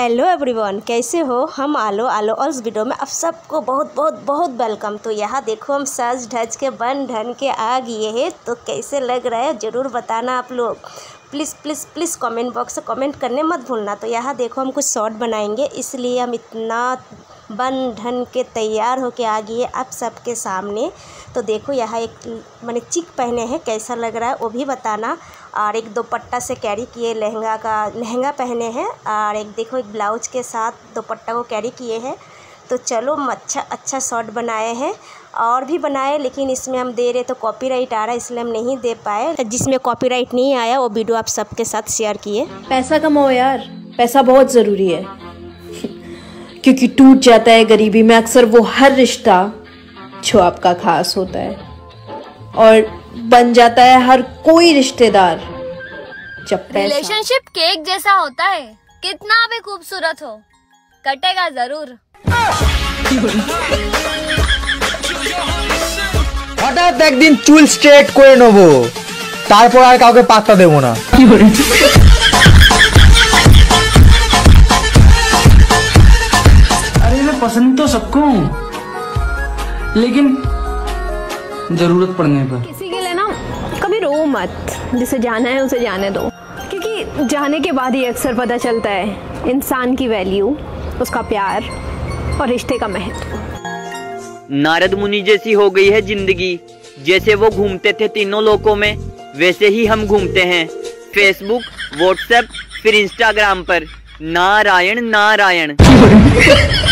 Hello everyone, कैसे हो? हम आलो आलो और इस वीडियो में आप सबको बहुत बहुत बहुत वेलकम तो यहाँ देखो हम सज ढज के, बन ढन के आ गए हैं। तो कैसे लग रहा है? ज़रूर बताना आप लोग। Please please please comment box से कमेंट करने मत भूलना। तो यहाँ देखो हम कुछ शॉर्ट बनाएँगे, इसलिए हम इतना बन ढन के तैयार होके आ गए आप सबके सामने। तो देखो यहाँ एक, मैंने चिक पहने हैं, कैसा लग रहा है वो भी बताना। और एक दोपट्टा से कैरी किए लहंगा का, लहंगा पहने हैं। और एक देखो एक ब्लाउज के साथ दोपट्टा को कैरी किए हैं। तो चलो अच्छा अच्छा शॉर्ट बनाए हैं। और भी बनाए, लेकिन इसमें हम दे रहे तो कॉपीराइट आ रहा है, इसलिए हम नहीं दे पाए। जिसमें कॉपीराइट नहीं आया, वो वीडियो आप सबके साथ शेयर किए। पैसा कमाओ यार, पैसा बहुत ज़रूरी है। क्योंकि टूट जाता है गरीबी में अक्सर वो हर रिश्ता जो आपका खास होता है और बन जाता है हर कोई रिश्तेदार जब पैसा रिलेशनशिप केक जैसा होता है कितना भी खूबसूरत हो कटेगा जरूर হঠাৎ একদিন চুল স্ট্রেট করে নেব তারপর আর কাউকে পাত্তা দেবো না पसंद तो सबको हूँ लेकिन ज़रूरत पड़ने पर। किसी के लिए ना कभी रो मत। जिसे जाना है उसे जाने दो। क्योंकि जाने के बाद ही अक्सर पता चलता है इंसान की वैल्यू उसका प्यार और रिश्ते का महत्व। नारद मुनि जैसी हो गई है ज़िंदगी। जैसे वो घूमते थे तीनों लोकों में वैसे ही हम घूमते हैं। फेसबुक व्हाट्सएप फिर इंस्टाग्राम पर। नारायण नारायण।